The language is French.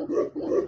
Oh.